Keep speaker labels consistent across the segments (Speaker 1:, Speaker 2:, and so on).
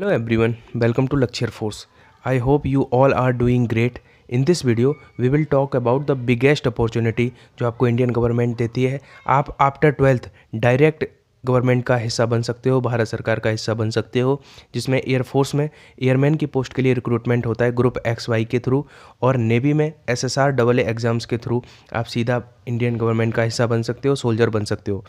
Speaker 1: Hello everyone, welcome to Lecture Force. I hope you all are doing great. In this video, we will talk about the biggest opportunity जो आपको Indian government देती है आप after twelfth direct government का हिस्सा बन सकते हो भारत सरकार का हिस्सा बन सकते हो जिसमें एयरफोर्स में एयरमैन की पोस्ट के लिए रिक्रूटमेंट होता है ग्रुप एक्स वाई के थ्रू और नेवी में S S R double exams के थ्रू आप सीधा इंडियन गवर्नमेंट का हिस्सा बन सकते हो सोल्जर बन सकते हो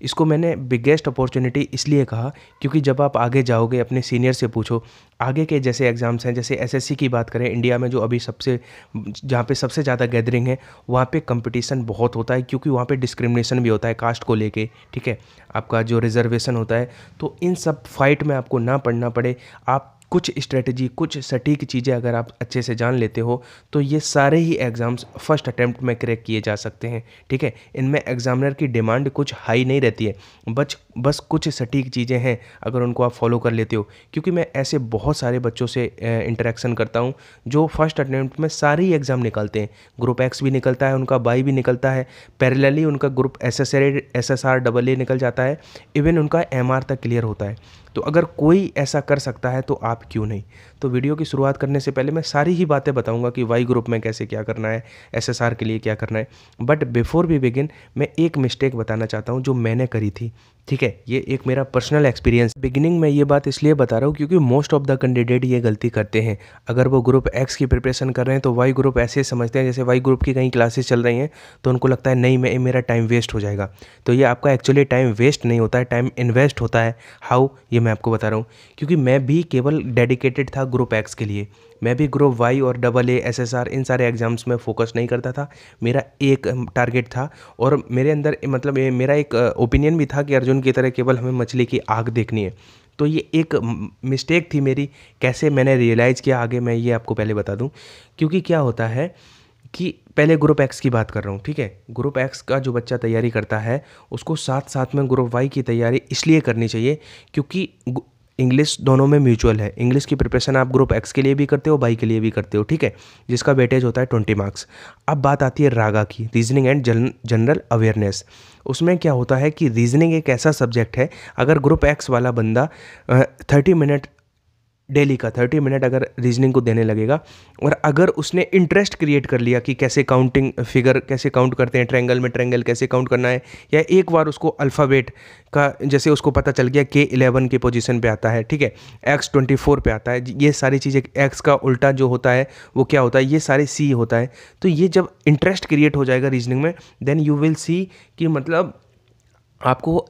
Speaker 1: इसको मैंने बिगेस्ट अपॉर्चुनिटी इसलिए कहा क्योंकि जब आप आगे जाओगे, अपने सीनियर से पूछो, आगे के जैसे एग्ज़ाम्स हैं, जैसे एसएससी की बात करें इंडिया में जो अभी सबसे, जहाँ पे सबसे ज़्यादा गैदरिंग है, वहाँ पे कंपटीशन बहुत होता है क्योंकि वहाँ पे डिस्क्रिमिनेशन भी होता है कास्ट को लेके, ठीक है? आपका जो रिजर्वेशन होता है तो इन सब फाइट में आपको ना पढ़ना पड़े। आप कुछ स्ट्रेटजी कुछ सटीक चीज़ें अगर आप अच्छे से जान लेते हो तो ये सारे ही एग्ज़ाम्स फ़र्स्ट अटैम्प्ट में क्रैक किए जा सकते हैं, ठीक है? इनमें एग्ज़ामिनर की डिमांड कुछ हाई नहीं रहती है, बच, बस कुछ सटीक चीज़ें हैं, अगर उनको आप फॉलो कर लेते हो। क्योंकि मैं ऐसे बहुत सारे बच्चों से इंटरेक्शन करता हूँ, जो फ़र्स्ट अटैम्प्ट में सारे ही एग्ज़ाम निकलते हैं। ग्रुप एक्स भी निकलता है, उनका बाई भी निकलता है पैरेलली उनका group S S S S R double A निकल जाता है इवन उनका एम आर तक क्लियर होता है। तो अगर कोई ऐसा कर सकता है तो आप क्यों नहीं? तो वीडियो की शुरुआत करने से पहले मैं सारी ही बातें बताऊँगा कि वाई ग्रुप में कैसे क्या करना है एसएसआर के लिए क्या करना है। बट बिफोर वी बिगिन मैं एक मिस्टेक बताना चाहता हूँ जो मैंने करी थी। ठीक है? ये एक मेरा पर्सनल एक्सपीरियंस बिगिनिंग में ये बात इसलिए बता रहा हूँ क्योंकि मोस्ट ऑफ़ द कैंडिडेट ये गलती करते हैं। अगर वो ग्रुप एक्स की प्रिपरेशन कर रहे हैं तो वाई ग्रुप ऐसे समझते हैं जैसे वाई ग्रुप की कहीं क्लासेस चल रही हैं तो उनको लगता है, नहीं, मैं, मेरा टाइम वेस्ट हो जाएगा। तो ये आपका एक्चुअली टाइम वेस्ट नहीं होता है टाइम इन्वेस्ट होता है। हाउ ये मैं आपको बता रहा हूँ, क्योंकि मैं भी केवल डेडिकेटेड था ग्रुप एक्स के लिए। मैं भी ग्रुप वाई और double A S S R इन सारे एग्ज़ाम्स में फोकस नहीं करता था। मेरा एक टारगेट था और मेरे अंदर मतलब मेरा एक ओपिनियन भी था कि अर्जुन की तरह केवल हमें मछली की आग देखनी है। तो ये एक मिस्टेक थी मेरी, कैसे मैंने रियलाइज़ किया, आगे मैं ये आपको पहले बता दूँ। क्योंकि क्या होता है कि पहले ग्रुप एक्स की बात कर रहा हूँ, ठीक है? ग्रुप एक्स का जो बच्चा तैयारी करता है, उसको साथ साथ में ग्रुप वाई की तैयारी इसलिए करनी चाहिए क्योंकि इंग्लिश दोनों में म्यूचुअल है। इंग्लिश की प्रिपरेशन आप ग्रुप एक्स के लिए भी करते हो बाई के लिए भी करते हो, ठीक है? जिसका वेटेज होता है ट्वेंटी मार्क्स। अब बात आती है रागा की, रीजनिंग एंड जनरल अवेयरनेस। उसमें क्या होता है कि रीजनिंग एक ऐसा सब्जेक्ट है, अगर ग्रुप एक्स वाला बंदा थर्टी मिनट डेली का, थर्टी मिनट अगर रीजनिंग को देने लगेगा। और अगर उसने इंटरेस्ट क्रिएट कर लिया कि कैसे काउंटिंग फिगर कैसे काउंट करते हैं ट्रैंगल में ट्रैंगल कैसे काउंट करना है, या एक बार उसको अल्फ़ाबेट का, जैसे उसको पता चल गया के इलेवन के पोजीशन पे आता है, ठीक है? एक्स ट्वेंटी फोर पर आता है ये सारी चीज़ें एक्स का उल्टा जो होता है, वो क्या होता है? ये सारे सी होता है। तो ये जब इंटरेस्ट क्रिएट हो जाएगा रीजनिंग में देन यू विल सी कि मतलब आपको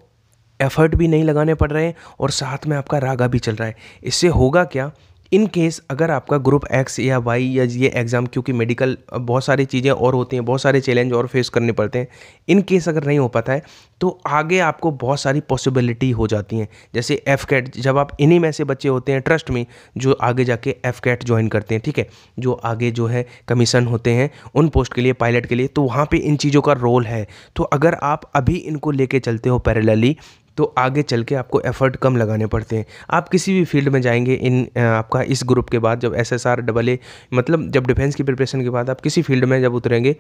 Speaker 1: एफर्ट भी नहीं लगाने पड़ रहे और साथ में आपका रागा भी चल रहा है। इससे होगा क्या? इन केस अगर आपका ग्रुप एक्स या वाई या ये एग्ज़ाम, क्योंकि मेडिकल बहुत सारी चीज़ें और होती हैं, बहुत सारे चैलेंज और फेस करने पड़ते हैं, इन केस अगर नहीं हो पाता है तो आगे आपको बहुत सारी पॉसिबिलिटी हो जाती हैं। जैसे एफ़ कैट जब आप इन्हीं में से बच्चे होते हैं, ट्रस्ट में, जो आगे जाके एफ़ कैट ज्वाइन करते हैं, ठीक है? जो आगे जो है कमीशन होते हैं, उन पोस्ट के लिए पायलट के लिए तो वहाँ पर इन चीज़ों का रोल है। तो अगर आप अभी इनको लेके चलते हो पैरेलली तो आगे चल के आपको एफर्ट कम लगाने पड़ते हैं। आप किसी भी फ़ील्ड में जाएँगे, इन आपका इस ग्रुप के बाद जब S S R double A मतलब जब डिफेंस की प्रिपरेशन के बाद आप किसी फ़ील्ड में जब उतरेंगे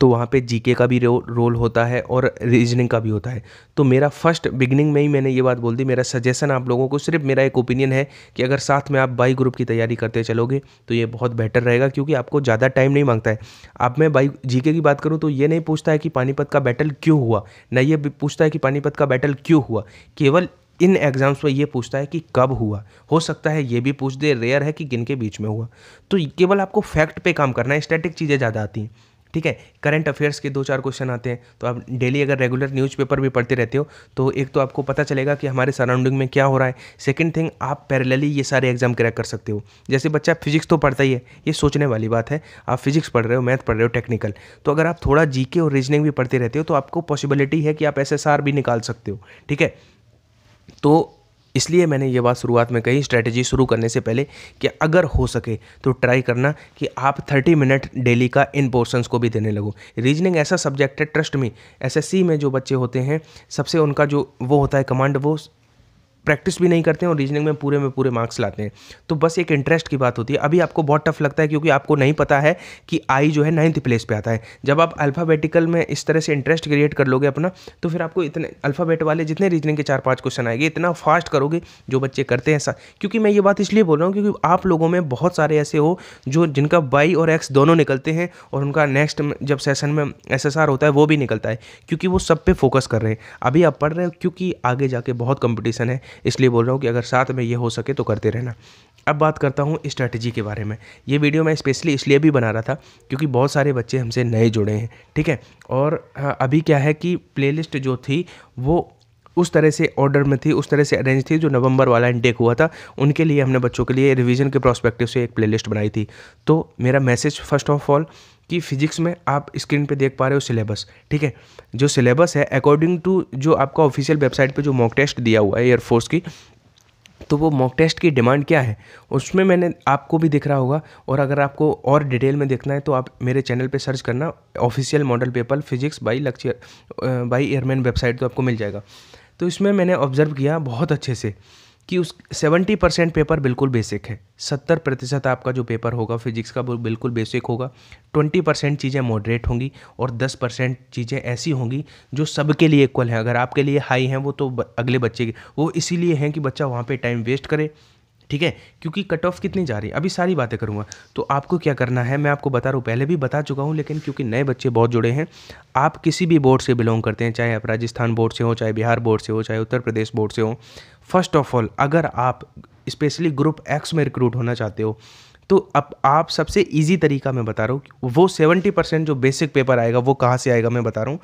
Speaker 1: तो वहाँ पे जीके का भी रो, रोल होता है और रीजनिंग का भी होता है। तो मेरा फ़र्स्ट बिगनिंग में ही मैंने ये बात बोल दी मेरा सजेशन आप लोगों को सिर्फ़ मेरा एक ओपिनियन है कि अगर साथ में आप बाई ग्रुप की तैयारी करते चलोगे तो ये बहुत बेटर रहेगा क्योंकि आपको ज़्यादा टाइम नहीं माँगता है। अब मैं बाई जी की बात करूँ तो ये नहीं पूछता है कि पानीपत का बैटल क्यों हुआ न ये पूछता है कि पानीपत का बैटल क्यों हुआ। केवल इन एग्ज़ाम्स में ये पूछता है कि कब हुआ। हो सकता है ये भी पूछ दे रेयर है कि किन के बीच में हुआ। तो केवल आपको फैक्ट पे काम करना है स्टैटिक चीज़ें ज़्यादा आती हैं। ठीक है करंट अफेयर्स के दो चार क्वेश्चन आते हैं तो आप डेली अगर रेगुलर न्यूज़पेपर भी पढ़ते रहते हो तो एक तो आपको पता चलेगा कि हमारे सराउंडिंग में क्या हो रहा है। सेकंड थिंग आप पैरेलली ये सारे एग्ज़ाम क्रैक कर सकते हो। जैसे बच्चा फिजिक्स तो पढ़ता ही है, ये सोचने वाली बात है, आप फिजिक्स पढ़ रहे हो मैथ पढ़ रहे हो टेक्निकल तो अगर आप थोड़ा जी और रीजनिंग भी पढ़ते रहते हो तो आपको पॉसिबिलिटी है कि आप एसएसआर भी निकाल सकते हो, ठीक है? तो इसलिए मैंने ये बात शुरुआत में कही स्ट्रैटेजी शुरू करने से पहले कि अगर हो सके तो ट्राई करना कि आप 30 मिनट डेली का इन पोर्सन्स को भी देने लगो। रीजनिंग ऐसा सब्जेक्ट है ट्रस्ट में एसएससी में जो बच्चे होते हैं, सबसे उनका जो वो होता है कमांड वो प्रैक्टिस भी नहीं करते हैं और रीजनिंग में पूरे में पूरे मार्क्स लाते हैं। तो बस एक इंटरेस्ट की बात होती है। अभी आपको बहुत टफ लगता है क्योंकि आपको नहीं पता है कि आई जो है नाइन्थ प्लेस पे आता है। जब आप अल्फ़ाबेटिकल में इस तरह से इंटरेस्ट क्रिएट कर लोगे अपना तो फिर आपको इतने अल्फ़ाबेट वाले जितने रीजनिंग के चार पाँच क्वेश्चन आएँगे, इतना फास्ट करोगे जो बच्चे करते हैं ऐसा। क्योंकि मैं ये बात इसलिए बोल रहा हूँ क्योंकि आप लोगों में बहुत सारे ऐसे हो जो जिनका वाई और एक्स दोनों निकलते हैं और उनका नेक्स्ट जब सेशन में एसएसआर होता है, वो भी निकलता है। क्योंकि वो सब पे फोकस कर रहे हैं। अभी आप पढ़ रहे हो क्योंकि आगे जाके बहुत कंपटीशन है। इसलिए बोल रहा हूँ कि अगर साथ में ये हो सके तो करते रहना। अब बात करता हूँ स्ट्रैटेजी के बारे में। ये वीडियो मैं स्पेशली इसलिए भी बना रहा था क्योंकि बहुत सारे बच्चे हमसे नए जुड़े हैं ठीक है? और हाँ, अभी क्या है कि प्लेलिस्ट जो थी वो उस तरह से ऑर्डर में थी उस तरह से अरेंज थी जो नवंबर वाला इनटेक हुआ था। उनके लिए हमने बच्चों के लिए रिवीजन के प्रोस्पेक्टिव से एक प्लेलिस्ट बनाई थी। तो मेरा मैसेज फ़र्स्ट ऑफ़ ऑल कि फिजिक्स में आप स्क्रीन पे देख पा रहे हो सिलेबस ठीक है? जो सिलेबस है अकॉर्डिंग टू जो आपका ऑफिशियल वेबसाइट पे जो मॉक टेस्ट दिया हुआ है एयरफोर्स की तो वो मॉक टेस्ट की डिमांड क्या है? उसमें मैंने आपको भी दिख रहा होगा और अगर आपको और डिटेल में देखना है तो आप मेरे चैनल पे सर्च करना official model paper physics by lecture by airman website तो आपको मिल जाएगा। तो इसमें मैंने ऑब्ज़र्व किया बहुत अच्छे से। कि उस सेवेंटी परसेंट पेपर बिल्कुल बेसिक है। सत्तर प्रतिशत आपका जो पेपर होगा, फिजिक्स का वो बिल्कुल बेसिक होगा। ट्वेंटी परसेंट चीज़ें मॉडरेट होंगी और दस परसेंट चीज़ें ऐसी होंगी जो सबके लिए इक्वल हैं। अगर आपके लिए हाई हैं वो तो अगले बच्चे के, वो इसीलिए हैं कि बच्चा वहाँ पर टाइम वेस्ट करे। ठीक है? क्योंकि कट ऑफ़ कितनी जा रही है? अभी सारी बातें करूँगा। तो आपको क्या करना है? मैं आपको बता रहा हूँ, पहले भी बता चुका हूँ, लेकिन क्योंकि नए बच्चे बहुत जुड़े हैं, आप किसी भी बोर्ड से बिलोंग करते हैं, चाहे आप राजस्थान बोर्ड से हो, चाहे बिहार बोर्ड से हो, चाहे उत्तर प्रदेश बोर्ड से हो। फ़र्स्ट ऑफ़ ऑल अगर आप स्पेशली ग्रुप एक्स में रिक्रूट होना चाहते हो तो अब आप सबसे इजी तरीका मैं बता रहा हूँ, वो सेवेंटी परसेंट जो बेसिक पेपर आएगा, वो कहाँ से आएगा मैं बता रहा हूँ।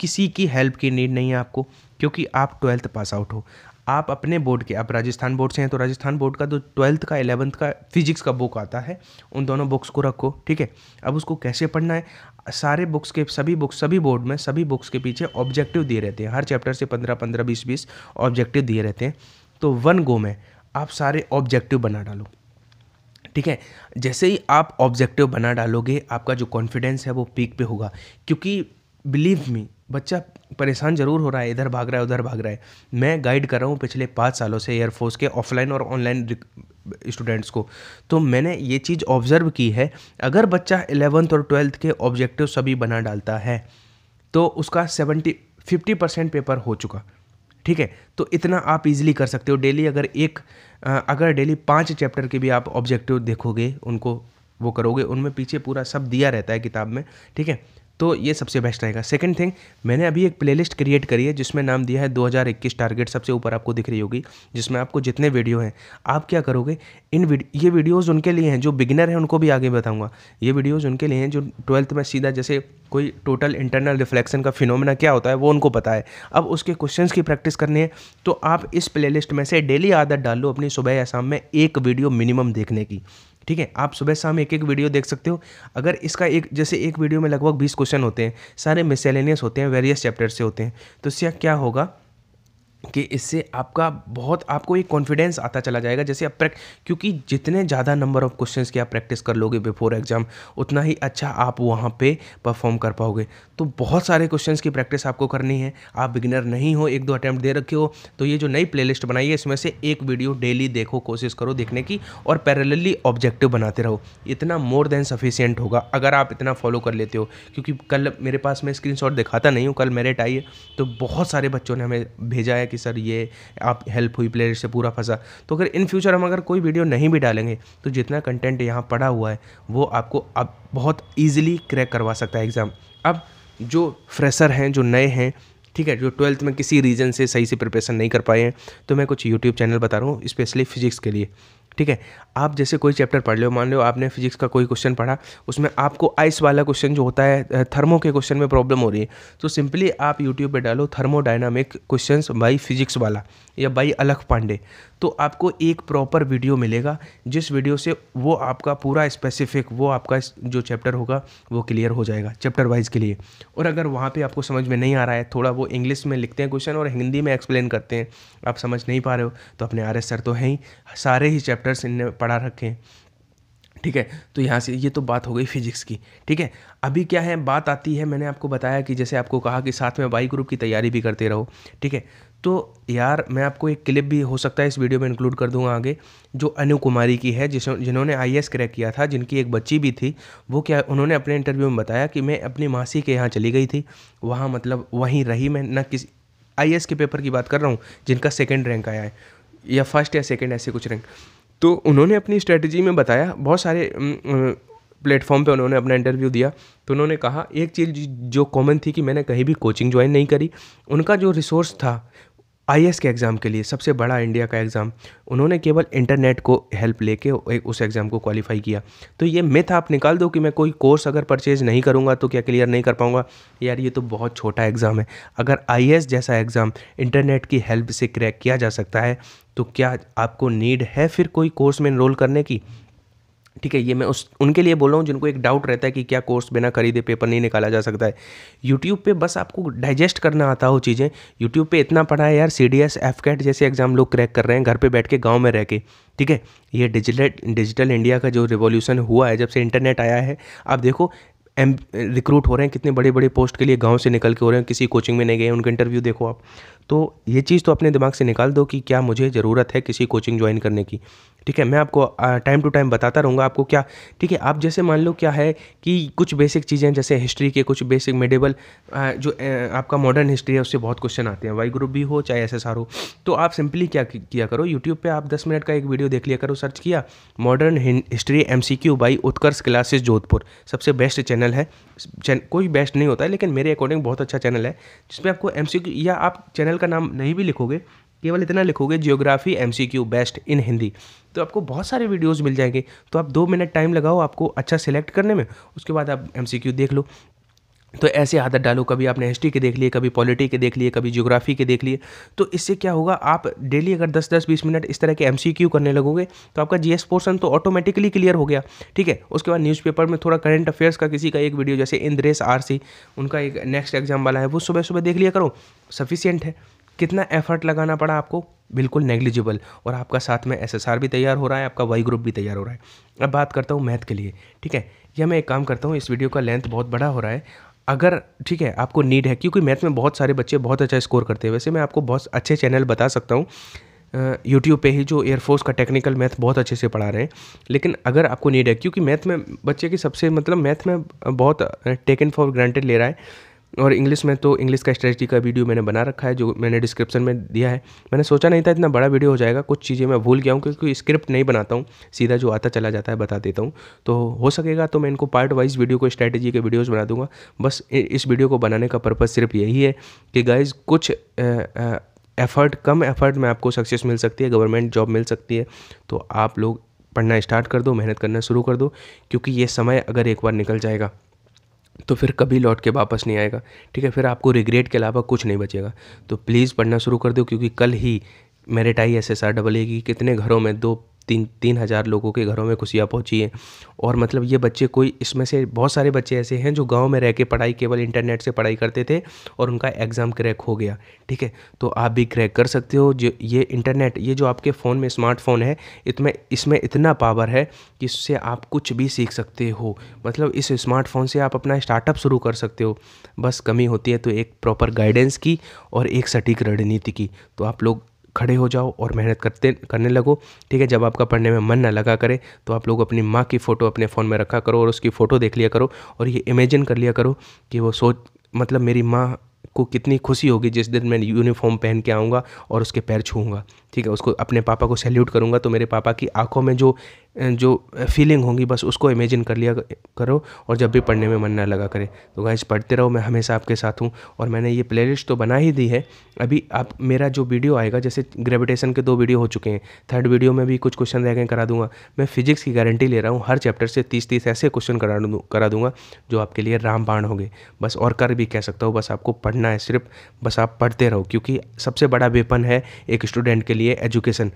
Speaker 1: किसी की हेल्प की नीड नहीं है आपको, क्योंकि आप ट्वेल्थ पास आउट हो। आप अपने बोर्ड के, आप राजस्थान बोर्ड से हैं तो राजस्थान बोर्ड का जो ट्वेल्थ का एलेवंथ का फिजिक्स का बुक आता है। उन दोनों बुक्स को रखो, ठीक है? अब उसको कैसे पढ़ना है? सारे बुक्स के, सभी बुक्स सभी बोर्ड में, सभी बुक्स के पीछे ऑब्जेक्टिव दिए रहते हैं। हर चैप्टर से पंद्रह पंद्रह, बीस बीस ऑब्जेक्टिव दिए रहते हैं। तो वन गो में आप सारे ऑब्जेक्टिव बना डालो, ठीक है? जैसे ही आप ऑब्जेक्टिव बना डालोगे, आपका जो कॉन्फिडेंस है वो पीक पे होगा। क्योंकि बिलीव मी बच्चा परेशान ज़रूर हो रहा है, इधर भाग रहा है, उधर भाग रहा है। मैं गाइड कर रहा हूँ पिछले पाँच सालों से एयरफोर्स के ऑफलाइन और ऑनलाइन स्टूडेंट्स को। तो मैंने ये चीज़ ऑब्ज़र्व की है, अगर बच्चा एलेवंथ और ट्वेल्थ के ऑब्जेक्टिव सभी बना डालता है तो उसका सेवेंटी फिफ्टी परसेंट पेपर हो चुका। ठीक है? तो इतना आप इजीली कर सकते हो। डेली अगर एक अगर डेली पाँच चैप्टर के भी आप ऑब्जेक्टिव देखोगे, उनको वो करोगे, उनमें पीछे पूरा सब दिया रहता है किताब में। ठीक है? तो ये सबसे बेस्ट रहेगा। सेकंड थिंग मैंने अभी एक प्लेलिस्ट क्रिएट करी है, जिसमें नाम दिया है 2021 टारगेट सबसे ऊपर आपको दिख रही होगी, जिसमें आपको जितने वीडियो हैं, आप क्या करोगे, इन वीडियो ये वीडियोज़ उनके लिए हैं, जो बिगिनर हैं, उनको भी आगे बताऊँगा। ये वीडियोज़ उनके लिए हैं, जो ट्वेल्थ में सीधा जैसे कोई टोटल इंटरनल रिफ्लेक्शन का फिनोमिना क्या होता है, वो उनको पता है। अब उसके क्वेश्चंस की प्रैक्टिस करनी है तो आप इस प्लेलिस्ट में से डेली आदत डाल लो अपनी सुबह या शाम में एक वीडियो मिनिमम देखने की। ठीक है? आप सुबह शाम एक एक वीडियो देख सकते हो। अगर इसका एक, जैसे एक वीडियो में लगभग बीस क्वेश्चन होते हैं, सारे मिसेलेनियस होते हैं वेरियस चैप्टर से होते हैं तो इससे क्या होगा? कि इससे आपका बहुत, आपको एक कॉन्फिडेंस आता चला जाएगा जैसे आप क्योंकि जितने ज़्यादा नंबर ऑफ़ क्वेश्चंस की आप प्रैक्टिस कर लोगे बिफोर एग्ज़ाम उतना ही अच्छा आप वहाँ पे परफॉर्म कर पाओगे। तो बहुत सारे क्वेश्चंस की प्रैक्टिस आपको करनी है। आप बिगिनर नहीं हो, एक दो अटैम्प्ट दे रखे हो तो ये जो नई प्लेलिस्ट बनाई है, इसमें से एक वीडियो डेली देखो, कोशिश करो देखने की और पैरेलली ऑब्जेक्टिव बनाते रहो। इतना मोर देन सफिशियंट होगा, अगर आप इतना फॉलो कर लेते हो। क्योंकि कल मेरे पास मैं स्क्रीन दिखाता नहीं हूँ, कल मेरिट आई है तो बहुत सारे बच्चों ने हमें भेजा है कि कि सर ये आप हेल्प हुई प्लेयर से पूरा फंसा। तो अगर इन फ्यूचर हम अगर कोई वीडियो नहीं भी डालेंगे तो जितना कंटेंट यहाँ पड़ा हुआ है, वो आपको अब बहुत ईजिली क्रैक करवा सकता है एग्ज़ाम अब जो फ्रेशर हैं, जो नए हैं, ठीक है, जो ट्वेल्थ में किसी रीज़न से सही से प्रिपरेशन नहीं कर पाए हैं तो मैं कुछ यूट्यूब चैनल बता रहा हूँ स्पेशली फिजिक्स के लिए। ठीक है? आप जैसे कोई चैप्टर पढ़ लो मान लो आपने फिजिक्स का कोई क्वेश्चन पढ़ा, उसमें आपको आइस वाला क्वेश्चन जो होता है थर्मो के क्वेश्चन में प्रॉब्लम हो रही है। तो सिंपली आप यूट्यूब पर डालो थर्मोडाइनमिक क्वेश्चन बाई फिजिक्स वाला या बाई अलख पांडे। तो आपको एक प्रॉपर वीडियो मिलेगा, जिस वीडियो से वो आपका पूरा स्पेसिफिक वो आपका जो चैप्टर होगा, वो क्लियर हो जाएगा चैप्टर वाइज के लिए। और अगर वहाँ पे आपको समझ में नहीं आ रहा है, थोड़ा वो इंग्लिश में लिखते हैं क्वेश्चन और हिंदी में एक्सप्लेन करते हैं, आप समझ नहीं पा रहे हो तो अपने आर सर तो हैं ही, सारे ही चैप्टर्स इनने पढ़ा रखे हैं। ठीक है तो यहाँ से ये तो बात हो गई फिजिक्स की। ठीक है, अभी क्या है, बात आती है, मैंने आपको बताया कि जैसे आपको कहा कि साथ में बाई ग्रुप की तैयारी भी करते रहो। ठीक है तो यार, मैं आपको एक क्लिप भी हो सकता है इस वीडियो में इंक्लूड कर दूँगा आगे, जो अनु कुमारी की है, जिस, जिन्होंने आईएएस क्रैक किया था, जिनकी एक बच्ची भी थी, वो क्या, उन्होंने अपने इंटरव्यू में बताया कि मैं अपनी मासी के यहाँ चली गई थी, वहाँ मतलब वहीं रही मैं, न किसी आईएएस के पेपर की बात कर रहा हूँ, जिनका सेकेंड रैंक आया है, या फ़र्स्ट या सेकेंड ऐसे कुछ रैंक तो उन्होंने अपनी स्ट्रेटजी में बताया, बहुत सारे प्लेटफॉर्म पे उन्होंने अपना इंटरव्यू दिया तो उन्होंने कहा, एक चीज़ जो कॉमन थी कि मैंने कहीं भी कोचिंग ज्वाइन नहीं करी, उनका जो रिसोर्स था आई के एग्ज़ाम के लिए सबसे बड़ा इंडिया का एग्ज़ाम उन्होंने केवल इंटरनेट को हेल्प लेके उस एग्ज़ाम को क्वालिफाई किया। तो ये मिथ आप निकाल दो कि मैं कोई कोर्स अगर परचेज़ नहीं करूँगा तो क्या क्लियर नहीं कर पाऊँगा? यार ये तो बहुत छोटा एग्ज़ाम है। अगर आई जैसा एग्ज़ाम इंटरनेट की हेल्प से क्रैक किया जा सकता है तो क्या आपको नीड है फिर कोई कोर्स में इनरोल करने की? ठीक है, ये मैं उस, उनके लिए बोल रहा हूँ जिनको एक डाउट रहता है कि क्या कोर्स बिना खरीदे पेपर नहीं निकाला जा सकता है। यूट्यूब पे बस आपको डाइजेस्ट करना आता हो चीज़ें। यूट्यूब पे इतना पढ़ा है यार C D S F CAT जैसे एग्ज़ाम लोग क्रैक कर रहे हैं, घर पे बैठ के गाँव में रह के। ठीक है, ये डिजिटल डिजिटल इंडिया का जो रिवॉल्यूशन हुआ है, जब से इंटरनेट आया है, आप देखो एम रिक्रूट हो रहे हैं, कितने बड़े बड़े पोस्ट के लिए गाँव से निकल के हो रहे हैं, किसी कोचिंग में नहीं गए, उनका इंटरव्यू देखो आप। तो ये चीज़ तो अपने दिमाग से निकाल दो कि क्या मुझे ज़रूरत है किसी कोचिंग ज्वाइन करने की। ठीक है, मैं आपको टाइम टू टाइम बताता रहूँगा आपको क्या, ठीक है, आप जैसे मान लो क्या है कि कुछ बेसिक चीज़ें जैसे हिस्ट्री के कुछ बेसिक मेडिबल जो आपका मॉडर्न हिस्ट्री है, उससे बहुत क्वेश्चन आते हैं। वाई ग्रुप भी हो, चाहे एस हो। तो आप सिंपली क्या किया करो यूट्यूब पर आप दस मिनट का एक वीडियो देख लिया करो सर्च किया modern history M C Q by Utkarsh classes Jodhpur सबसे बेस्ट चैनल है कोई बेस्ट नहीं होता है, लेकिन मेरे अकॉर्डिंग बहुत अच्छा चैनल है जिसमें आपको एमसीक्यू या आप चैनल का नाम नहीं भी लिखोगे केवल इतना लिखोगे geography M best in Hindi तो आपको बहुत सारे वीडियोज़ मिल जाएँगे। तो आप दो मिनट टाइम लगाओ आपको अच्छा सिलेक्ट करने में, उसके बाद आप एमसीक्यू देख लो। तो ऐसे आदत डालो, कभी आपने हिस्ट्री के देख लिए, कभी पॉलिटी के देख लिए, कभी ज्योग्राफी के देख लिए। तो इससे क्या होगा, आप डेली अगर 10 10 20 मिनट इस तरह के एमसीक्यू करने लगोगे तो आपका जीएस पोर्सन तो ऑटोमेटिकली क्लियर हो गया। ठीक है? उसके बाद न्यूज़पेपर में थोड़ा करंट अफेयर्स का किसी का एक वीडियो जैसे इंद्रेश आर उनका एक नेक्स्ट एग्ज़ाम वाला है, वो सुबह सुबह देख लिया करो। सफिशियंट है। कितना एफर्ट लगाना पड़ा आपको? बिल्कुल नेग्लिजिबल और आपका साथ में एसएसआर भी तैयार हो रहा है, आपका वाई ग्रुप भी तैयार हो रहा है। अब बात करता हूँ मैथ के लिए, ठीक है? यह मैं एक काम करता हूँ, इस वीडियो का लेंथ बहुत बड़ा हो रहा है। अगर, ठीक है, आपको नीड है, क्योंकि मैथ में बहुत सारे बच्चे बहुत अच्छा स्कोर करते हैं। वैसे मैं आपको बहुत अच्छे चैनल बता सकता हूँ। यूट्यूब पे ही जो एयरफोर्स का टेक्निकल मैथ बहुत अच्छे से पढ़ा रहे हैं। लेकिन अगर आपको नीड है, क्योंकि मैथ में बच्चे की सबसे मतलब मैथ में बहुत टेकन फॉर ग्रांटेड ले रहा है। और इंग्लिश में तो इंग्लिश का स्ट्रेटजी का वीडियो मैंने बना रखा है, जो मैंने डिस्क्रिप्शन में दिया है। मैंने सोचा नहीं था इतना बड़ा वीडियो हो जाएगा, कुछ चीज़ें मैं भूल गया हूँ, क्योंकि स्क्रिप्ट नहीं बनाता हूँ। सीधा जो आता चला जाता है, बता देता हूँ। तो हो सकेगा तो मैं इनको पार्ट वाइज वीडियो को स्ट्रैटेजी के वीडियोज़ बना दूँगा। बस इस वीडियो को बनाने का पर्पज़ सिर्फ़ यही है कि गाइज़ कुछ एफ़र्ट कम एफ़र्ट में आपको सक्सेस मिल सकती है गवर्नमेंट जॉब मिल सकती है। तो आप लोग पढ़ना स्टार्ट कर दो, मेहनत करना शुरू कर दो, क्योंकि ये समय अगर एक बार निकल जाएगा तो फिर कभी लौट के वापस नहीं आएगा। ठीक है, फिर आपको रिग्रेट के अलावा कुछ नहीं बचेगा। तो प्लीज़ पढ़ना शुरू कर दो, क्योंकि कल ही merit I S S R double A की कितने घरों में दो तीन तीन हज़ार लोगों के घरों में खुशियाँ पहुँची हैं। और मतलब ये बच्चे कोई, इसमें से बहुत सारे बच्चे ऐसे हैं जो गाँव में रह के पढ़ाई केवल इंटरनेट से पढ़ाई करते थे और उनका एग्ज़ाम क्रैक हो गया, ठीक है? तो आप भी क्रैक कर सकते हो। जो ये इंटरनेट, ये जो आपके फ़ोन में स्मार्टफ़ोन है इसमें इसमें इतना पावर है कि इससे आप कुछ भी सीख सकते हो। मतलब इस स्मार्टफ़ोन से आप अपना स्टार्टअप शुरू कर सकते हो। बस कमी होती है तो एक प्रॉपर गाइडेंस की और एक सटीक रणनीति की। तो आप लोग खड़े हो जाओ और मेहनत करते, करने लगो। ठीक है, जब आपका पढ़ने में मन ना लगा करे तो आप लोग अपनी माँ की फ़ोटो अपने फ़ोन में रखा करो और उसकी फ़ोटो देख लिया करो और ये इमेजिन कर लिया करो कि वो सोच मतलब मेरी माँ को कितनी खुशी होगी जिस दिन मैं यूनिफॉर्म पहन के आऊँगा और उसके पैर छूँगा ठीक है, उसको अपने पापा को सैल्यूट करूँगा तो मेरे पापा की आँखों में जो जो फीलिंग होंगी, बस उसको इमेजिन कर लिया करो और जब भी पढ़ने में मन ना लगा करे। तो गाइज़ पढ़ते रहो, मैं हमेशा आपके साथ हूँ और मैंने ये प्लेलिस्ट तो बना ही दी है। अभी आप, मेरा जो वीडियो आएगा, जैसे ग्रेविटेशन के दो वीडियो हो चुके हैं। थर्ड वीडियो में भी कुछ क्वेश्चन रह गए, करा दूँगा। मैं फिजिक्स की गारंटी ले रहा हूँ, हर चैप्टर से तीस तीस ऐसे क्वेश्चन करा दूँ, करा दूँगा, जो आपके लिए रामबाण होंगे। बस और कर भी कह सकता हूँ, बस आपको पढ़ना है सिर्फ़, बस आप पढ़ते रहो, क्योंकि सबसे बड़ा वेपन है एक स्टूडेंट के लिए एजुकेशन।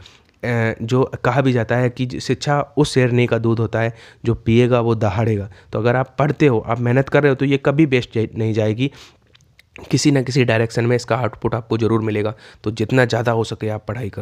Speaker 1: जो कहा भी जाता है कि शिक्षा उस शेरनी का दूध होता है जो पिएगा, वो दहाड़ेगा। तो अगर आप पढ़ते हो, आप मेहनत कर रहे हो तो ये कभी बेस्ट नहीं जाएगी। किसी ना किसी डायरेक्शन में इसका आउटपुट आपको ज़रूर मिलेगा। तो जितना ज़्यादा हो सके आप पढ़ाई करो।